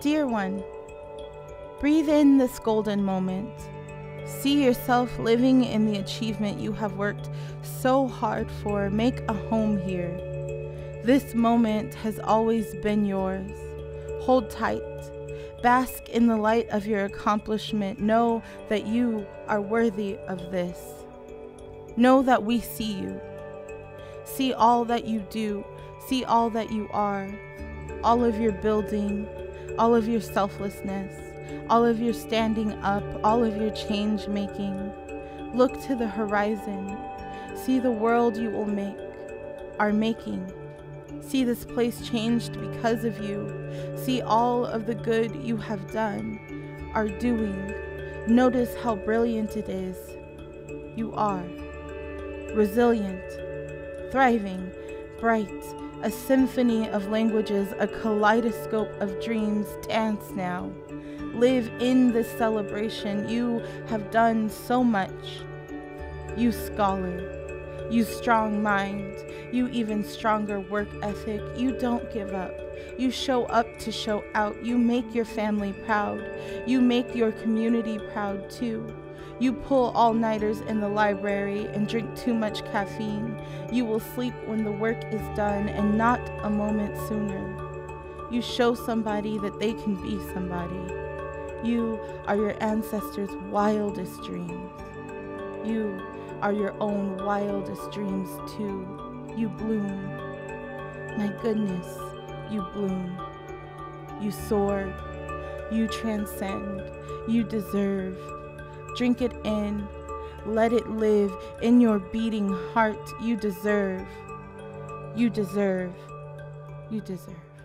Dear one, breathe in this golden moment. See yourself living in the achievement you have worked so hard for. Make a home here. This moment has always been yours. Hold tight. Bask in the light of your accomplishment. Know that you are worthy of this. Know that we see you. See all that you do. See all that you are. All of your building, all of your selflessness, all of your standing up, all of your change making. Look to the horizon. See the world you will make, are making. See this place changed because of you. See all of the good you have done, are doing. Notice how brilliant it is. You are resilient, thriving, bright, a symphony of languages, a kaleidoscope of dreams. Dance now. Live in this celebration. You have done so much. You scholar, you strong mind, you even stronger work ethic. You don't give up. You show up to show out. You make your family proud. You make your community proud too. You pull all nighters in the library and drink too much caffeine. You will sleep when the work is done and not a moment sooner. You show somebody that they can be somebody. You are your ancestors' wildest dreams. You are your own wildest dreams too. You bloom. My goodness, you bloom. You soar. You transcend. You deserve. Drink it in. Let it live in your beating heart. You deserve. You deserve. You deserve.